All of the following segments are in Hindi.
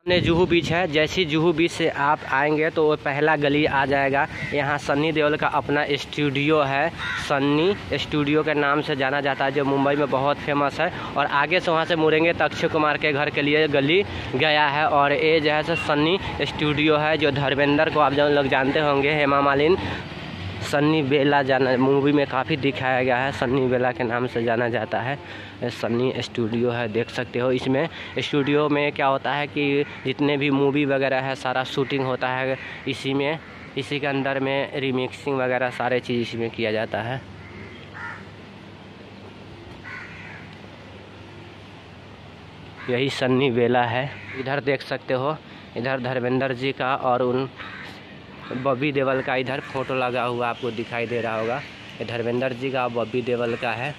सामने जुहू बीच है। जैसी जुहू बीच से आप आएँगे तो वो पहला गली आ जाएगा। यहाँ सन्नी देओल का अपना स्टूडियो है। सन्नी स्टूडियो के नाम से जाना जाता है, जो मुंबई में बहुत फ़ेमस है। और आगे से वहाँ से मुड़ेंगे तो अक्षय कुमार के घर के लिए गली गया है। और ये जो है सन्नी स्टूडियो है, जो धर्मेंद्र को आप जो लोग जानते होंगे, हेमा मालिनी। सन्नी बेला जाना मूवी में काफ़ी दिखाया गया है। सन्नी बेला के नाम से जाना जाता है। सन्नी स्टूडियो है, देख सकते हो। इसमें स्टूडियो में क्या होता है कि जितने भी मूवी वगैरह है, सारा शूटिंग होता है। इसी में, इसी के अंदर में रिमिक्सिंग वगैरह सारे चीज़ इसमें किया जाता है। यही सन्नी बेला है। इधर देख सकते हो, इधर धर्मेंद्र जी का और उन बॉबी देवल का इधर फ़ोटो लगा हुआ आपको दिखाई दे रहा होगा। ये धर्मेंद्र जी का बॉबी देवल का है।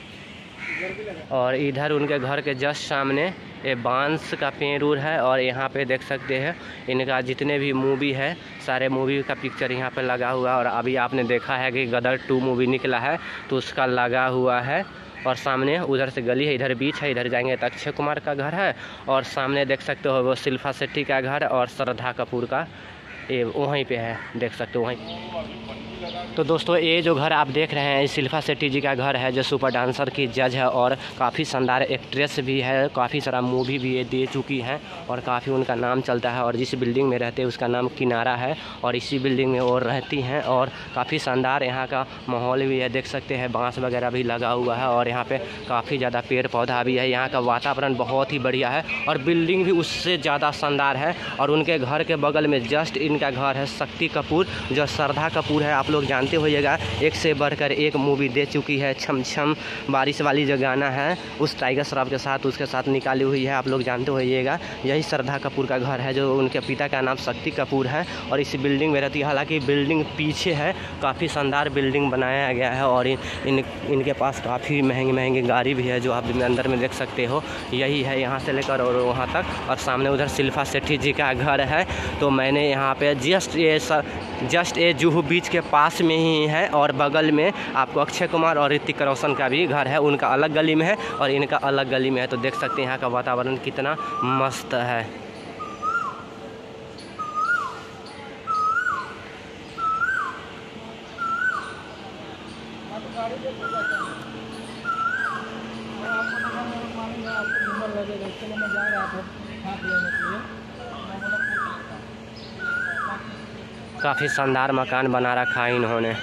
और इधर उनके घर के जस्ट सामने ये बाँस का पेड़ उड़ है और यहाँ पे देख सकते हैं, इनका जितने भी मूवी है, सारे मूवी का पिक्चर यहाँ पे लगा हुआ है और अभी आपने देखा है कि गदर टू मूवी निकला है तो उसका लगा हुआ है। और सामने उधर से गली है, इधर बीच है, इधर जाएँगे तो अक्षय कुमार का घर है। और सामने देख सकते हो वो शिल्पा शेट्टी का घर और श्रद्धा कपूर का। ये वहीं पे है देख सकते हो वहीं। तो दोस्तों, ये जो घर आप देख रहे हैं शिल्पा शेट्टी जी का घर है, जो सुपर डांसर की जज है और काफ़ी शानदार एक्ट्रेस भी है, काफ़ी सारा मूवी भी ये दे चुकी हैं और काफ़ी उनका नाम चलता है और जिस बिल्डिंग में रहते हैं, उसका नाम किनारा है और इसी बिल्डिंग में वो रहती हैं और काफ़ी शानदार यहाँ का माहौल भी है। देख सकते हैं, बाँस वगैरह भी लगा हुआ है और यहाँ पर काफ़ी ज़्यादा पेड़ पौधा भी है। यहाँ का वातावरण बहुत ही बढ़िया है और बिल्डिंग भी उससे ज़्यादा शानदार है और उनके घर के बगल में जस्ट इनका घर है, शक्ति कपूर, जो श्रद्धा कपूर है, आप लोग जानते होइएगा एक से बढ़कर एक मूवी दे चुकी है छम छम बारिश वाली जो गाना है उस टाइगर श्रॉफ के साथ उसके साथ निकाली हुई है आप लोग जानते होइएगा। यही श्रद्धा कपूर का घर है जो उनके पिता का नाम शक्ति कपूर है और इस बिल्डिंग में रहती है। हालाँकि बिल्डिंग पीछे है काफ़ी शानदार बिल्डिंग बनाया गया है और इन, इन इनके पास काफ़ी महँगी महँगी गाड़ी भी है जो आप अंदर में देख सकते हो। यही है यहाँ से लेकर और वहाँ तक और सामने उधर शिल्पा शेट्टी जी का घर है। तो मैंने यहाँ पे जस्ट ये जस्ट ए जूहू बीच के पास में ही है और बगल में आपको अक्षय कुमार और ऋतिक रोशन का भी घर है। उनका अलग गली में है और इनका अलग गली में है। तो देख सकते हैं यहाँ का वातावरण कितना मस्त है। काफ़ी शानदार मकान बना रखा है इन्होंने।